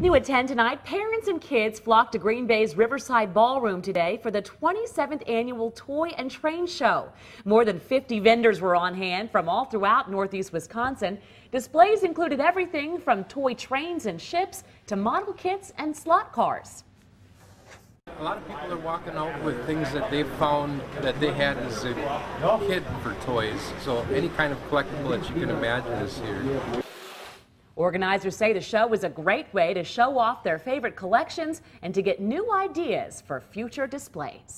New at 10 tonight, parents and kids flocked to Green Bay's Riverside Ballroom today for the 27th annual Toy and Train Show. More than 50 vendors were on hand from all throughout northeast Wisconsin. Displays included everything from toy trains and ships to model kits and slot cars. A lot of people are walking out with things that they found that they had as a kid for toys. So any kind of collectible that you can imagine is here. Organizers say the show is a great way to show off their favorite collections and to get new ideas for future displays.